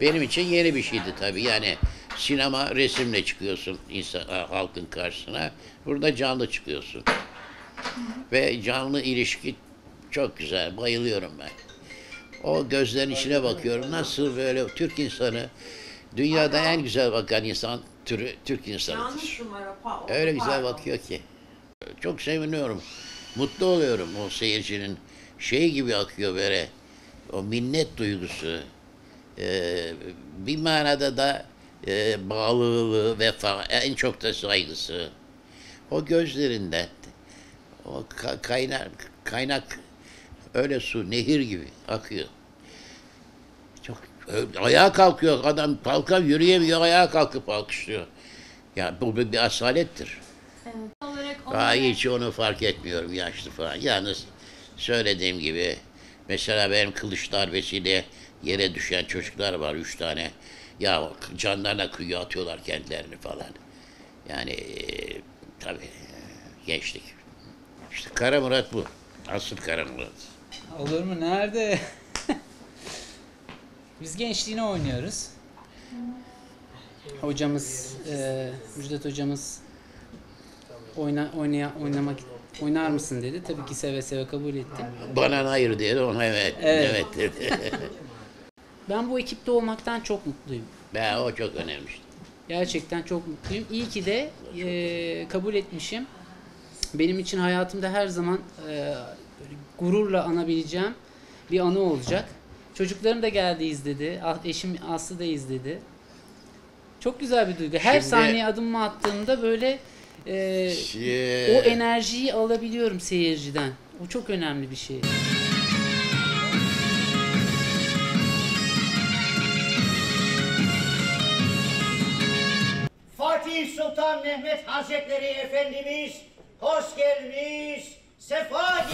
Benim için yeni bir şeydi tabii. Yani sinema resimle çıkıyorsun insan, halkın karşısına. Burada canlı çıkıyorsun. Ve canlı ilişki çok güzel. Bayılıyorum ben. O gözlerin içine bakıyorum. Nasıl böyle Türk insanı dünyada en güzel bakan insan türü Türk insanıdır. Öyle güzel bakıyor ki. Çok seviniyorum. Mutlu oluyorum o seyircinin şey gibi akıyor böyle. O minnet duygusu. Ee, bir manada da e, bağlılığı, vefa, en çok da saygısı. O gözlerinden o ka- kaynak, kaynak öyle su, nehir gibi akıyor. Çok ayağa kalkıyor adam kalkan yürüyemiyor ayağa kalkıp alkışlıyor. Ya bu bir, bir asalettir. olarak Daha onlara- hiç onu fark etmiyorum yaşlı falan. Yalnız söylediğim gibi mesela benim kılıç darbesiyle yere düşen çocuklar var üç tane. Ya canlarına kuyuya atıyorlar kendilerini falan. Yani e, tabii gençlik. İşte Kara Murat bu. Asıl Kara Murat. Olur mu? Nerede? Biz gençliğini oynuyoruz. Hocamız, e, Müjdat hocamız oyna, oynaya, oynamak oynar mısın dedi. Tabii ki seve seve kabul ettim. Bana hayır dedi ona evet. Evet. Evet, dedi. Ben bu ekipte olmaktan çok mutluyum. ben, o çok önemli. Gerçekten çok mutluyum. İyi ki de e, kabul etmişim. Benim için hayatımda her zaman e, gururla anabileceğim bir anı olacak. Çocuklarım da geldi izledi. Ah- Eşim Aslı da izledi. Çok güzel bir duygu. Her Şimdi- sahneye adımımı attığımda böyle e, o enerjiyi alabiliyorum seyirciden. O çok önemli bir şey. Fatih Sultan Mehmet Hazretleri Efendimiz hoş gelmiş, sefa.